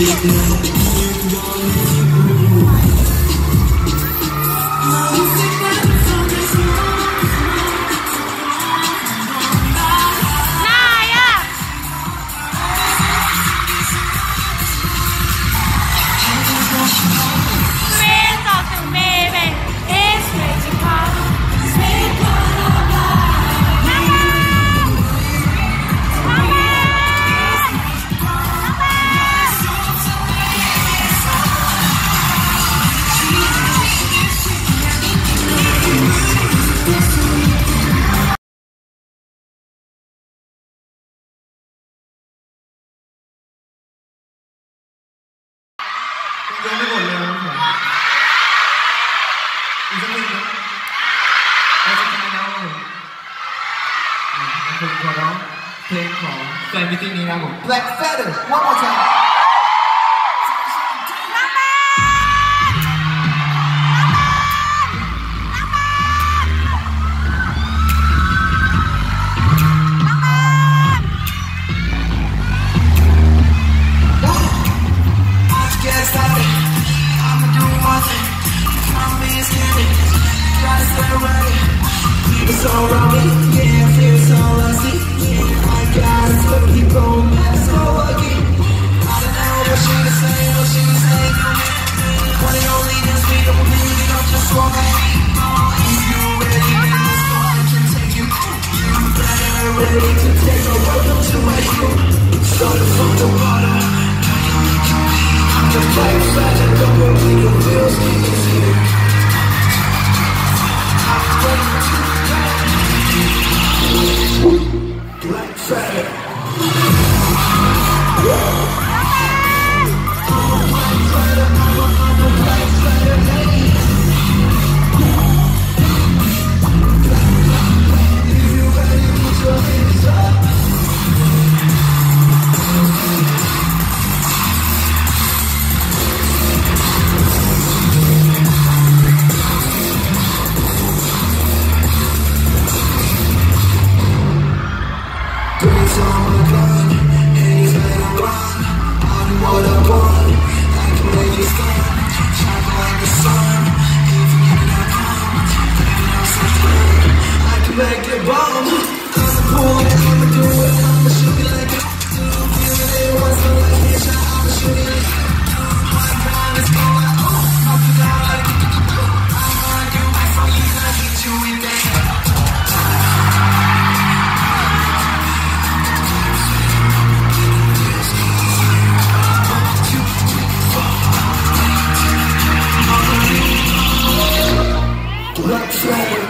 นา อ่าผมขอร้องเพลงของแฟนมิตติ้งนี้นะครับผม Black Feather one more time Make it Yeah. Bomb Thank you.